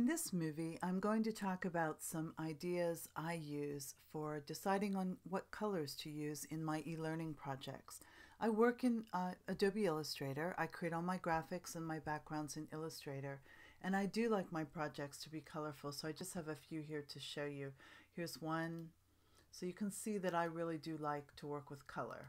In this movie, I'm going to talk about some ideas I use for deciding on what colors to use in my e-learning projects. I work in uh, Adobe Illustrator. I create all my graphics and my backgrounds in Illustrator. And I do like my projects to be colorful, so I just have a few here to show you. Here's one. So you can see that I really do like to work with color.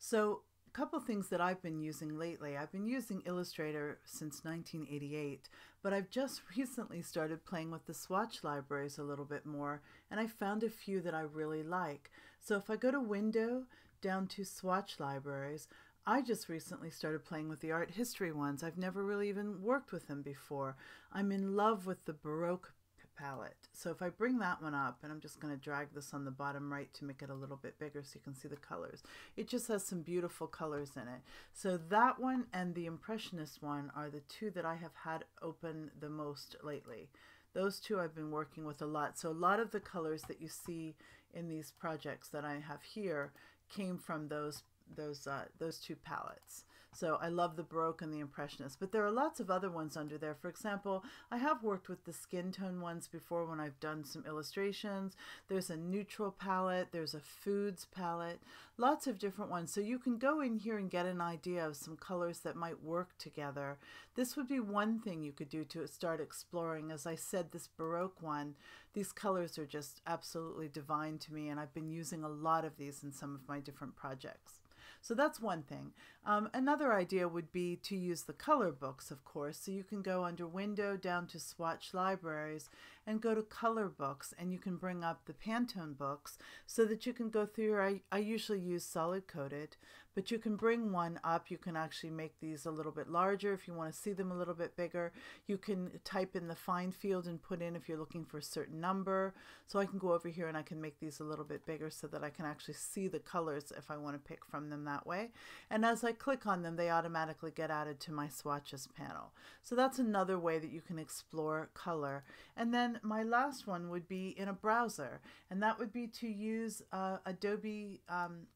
So a couple things that I've been using lately. I've been using Illustrator since 1988, but I've just recently started playing with the swatch libraries a little bit more, and I found a few that I really like. So if I go to Window, down to swatch libraries, I just recently started playing with the art history ones. I've never really even worked with them before. I'm in love with the Baroque palette. So if I bring that one up, and I'm just going to drag this on the bottom right to make it a little bit bigger so you can see the colors. It just has some beautiful colors in it. So that one and the Impressionist one are the two that I have had open the most lately. Those two I've been working with a lot. So a lot of the colors that you see in these projects that I have here came from those those uh, those two palettes. So I love the Baroque and the Impressionist, but there are lots of other ones under there. For example, I have worked with the skin tone ones before when I've done some illustrations. There's a neutral palette, there's a foods palette, lots of different ones. So you can go in here and get an idea of some colors that might work together. This would be one thing you could do to start exploring. As I said, this Baroque one, these colors are just absolutely divine to me, and I've been using a lot of these in some of my different projects. So that's one thing. Um, another idea would be to use the color books, of course. So you can go under Window down to Swatch Libraries and go to Color Books, and you can bring up the Pantone books so that you can go through. I, I usually use solid coated, but you can bring one up. You can actually make these a little bit larger if you want to see them a little bit bigger. You can type in the find field and put in if you're looking for a certain number. So I can go over here and I can make these a little bit bigger so that I can actually see the colors if I want to pick from them that way. And as I click on them, they automatically get added to my swatches panel. So that's another way that you can explore color. And then my last one would be in a browser, and that would be to use uh, Adobe um,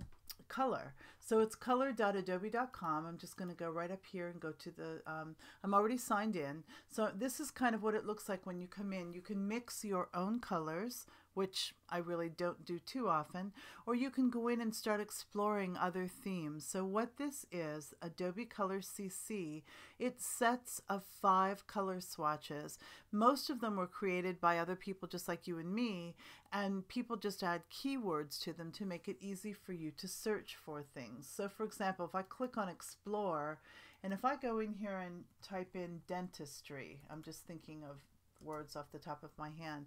color. So it's color.adobe.com. I'm just going to go right up here and go to the, um, I'm already signed in. So this is kind of what it looks like when you come in. You can mix your own colors which I really don't do too often, or you can go in and start exploring other themes. So what this is, Adobe Color CC, it sets of five color swatches. Most of them were created by other people just like you and me, and people just add keywords to them to make it easy for you to search for things. So for example, if I click on Explore, and if I go in here and type in dentistry, I'm just thinking of words off the top of my hand,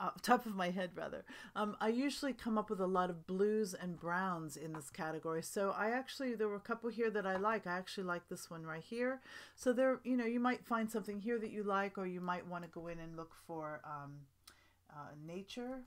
uh, top of my head rather. Um, I usually come up with a lot of blues and browns in this category. So I actually, there were a couple here that I like. I actually like this one right here. So there, you know, you might find something here that you like, or you might want to go in and look for um, uh, nature.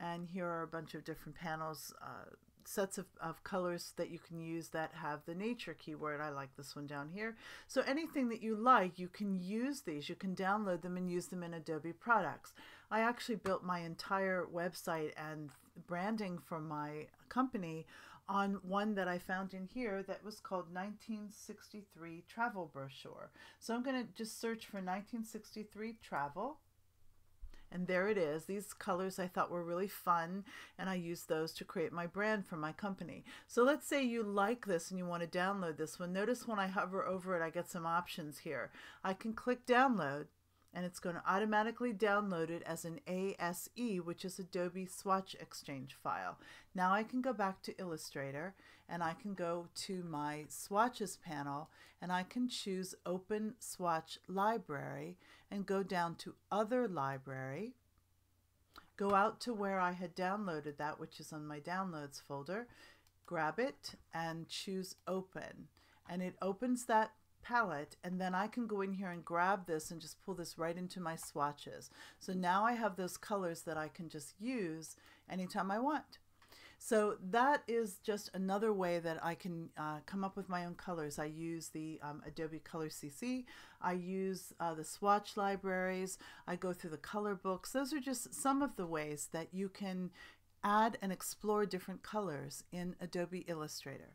And here are a bunch of different panels, uh, sets of, of colors that you can use that have the nature keyword. I like this one down here. So anything that you like, you can use these. You can download them and use them in Adobe products. I actually built my entire website and branding for my company on one that I found in here that was called 1963 Travel Brochure. So I'm going to just search for 1963 Travel and there it is. These colors I thought were really fun and I used those to create my brand for my company. So let's say you like this and you want to download this one. Notice when I hover over it, I get some options here. I can click download and it's going to automatically download it as an ASE, which is Adobe Swatch Exchange file. Now I can go back to Illustrator and I can go to my swatches panel and I can choose Open Swatch Library and go down to Other Library, go out to where I had downloaded that, which is on my Downloads folder, grab it and choose Open. And it opens that palette and then I can go in here and grab this and just pull this right into my swatches. So now I have those colors that I can just use anytime I want. So that is just another way that I can uh, come up with my own colors. I use the um, Adobe Color CC. I use uh, the swatch libraries. I go through the color books. Those are just some of the ways that you can add and explore different colors in Adobe Illustrator.